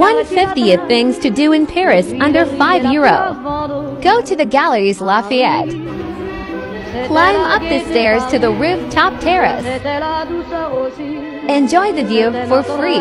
150th things to do in Paris under 5 euro. Go to the Galeries Lafayette. Climb up the stairs to the rooftop terrace. Enjoy the view for free.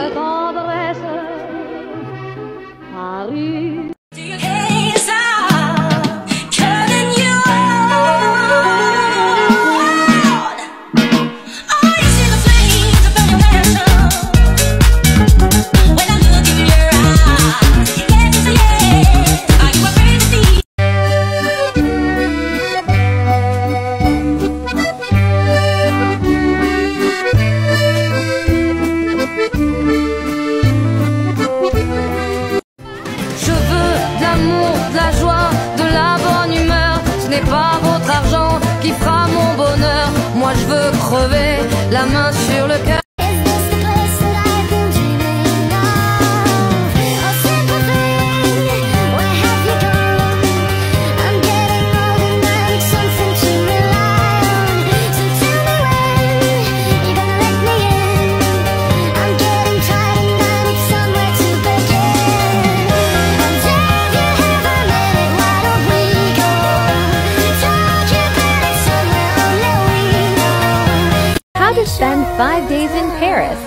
Votre argent qui fera mon bonheur. Moi je veux crever la main sur le cœur. Is five days in Paris.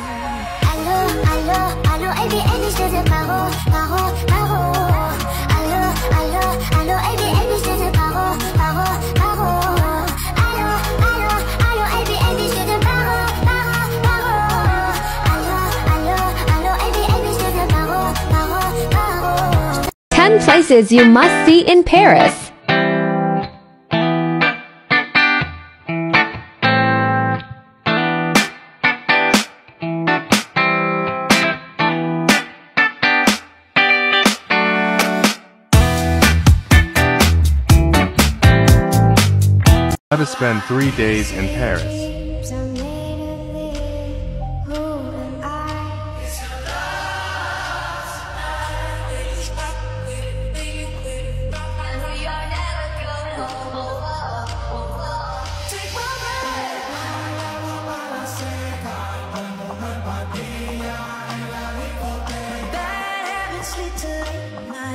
10 places you must see in Paris. How to spend three days in Paris.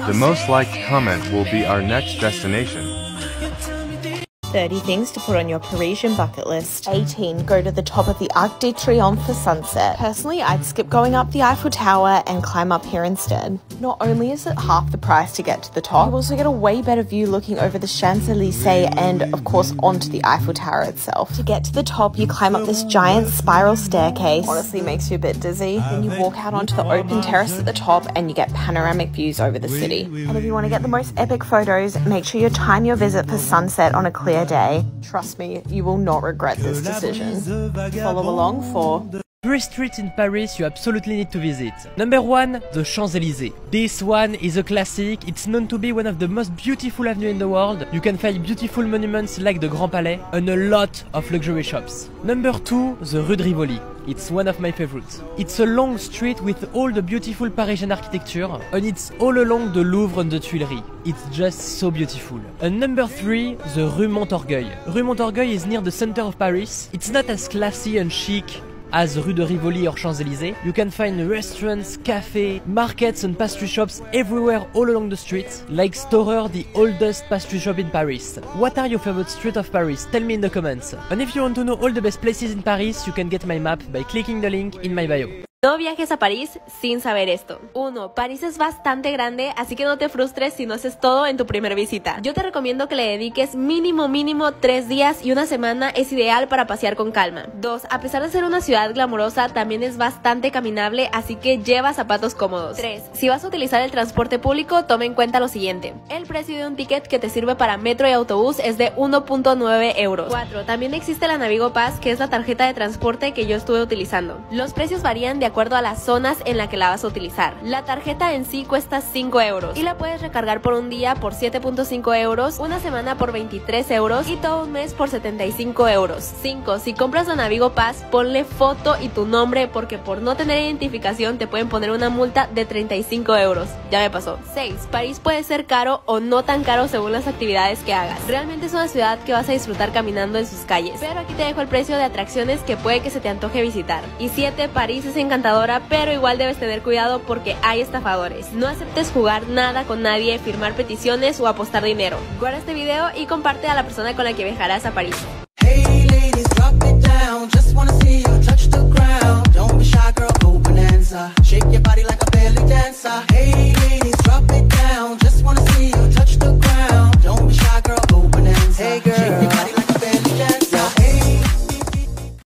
The most liked comment will be our next destination. 30 things to put on your Parisian bucket list. 18. Go to the top of the Arc de Triomphe for sunset. Personally, I'd skip going up the Eiffel Tower and climb up here instead. Not only is it half the price to get to the top, you also get a way better view looking over the Champs Elysees and, of course, onto the Eiffel Tower itself. To get to the top, you climb up this giant spiral staircase. Honestly, makes you a bit dizzy. Then you walk out onto the open terrace at the top and you get panoramic views over the city. And if you want to get the most epic photos, make sure you time your visit for sunset on a clear day. Trust me, you will not regret this decision. Follow along for Three streets in Paris you absolutely need to visit. Number one, the Champs-Élysées. This one is a classic, it's known to be one of the most beautiful avenues in the world. You can find beautiful monuments like the Grand Palais and a lot of luxury shops. Number two, the Rue de Rivoli. It's one of my favorites. It's a long street with all the beautiful Parisian architecture and it's all along the Louvre and the Tuileries. It's just so beautiful. And number three, the Rue Montorgueil. Rue Montorgueil is near the center of Paris. It's not as classy and chic as Rue de Rivoli or Champs-Élysées. You can find restaurants, cafes, markets and pastry shops everywhere all along the street, like Stohrer, the oldest pastry shop in Paris. What are your favorite streets of Paris? Tell me in the comments. And if you want to know all the best places in Paris, you can get my map by clicking the link in my bio. No viajes a París sin saber esto. 1. París es bastante grande, así que no te frustres si no haces todo en tu primera visita. Yo te recomiendo que le dediques mínimo mínimo 3 días y una semana es ideal para pasear con calma. 2. A pesar de ser una ciudad glamurosa, también es bastante caminable, así que lleva zapatos cómodos. 3. Si vas a utilizar el transporte público, toma en cuenta lo siguiente. El precio de un ticket que te sirve para metro y autobús es de 1.9 euros. 4. También existe la Navigo Pass, que es la tarjeta de transporte que yo estuve utilizando. Los precios varían de acuerdo a las zonas en la que la vas a utilizar. La tarjeta en sí cuesta 5 euros y la puedes recargar por un día por 7.5 euros, una semana por 23 euros y todo un mes por 75 euros. 5. Si compras la Navigo Pass, ponle foto y tu nombre porque por no tener identificación te pueden poner una multa de 35 euros. Ya me pasó. 6. París puede ser caro o no tan caro según las actividades que hagas. Realmente es una ciudad que vas a disfrutar caminando en sus calles. Pero aquí te dejo el precio de atracciones que puede que se te antoje visitar. Y 7. París es encantador pero igual debes tener cuidado porque hay estafadores. No aceptes jugar nada con nadie, firmar peticiones o apostar dinero. Guarda este video y comparte a la persona con la que viajarás a París.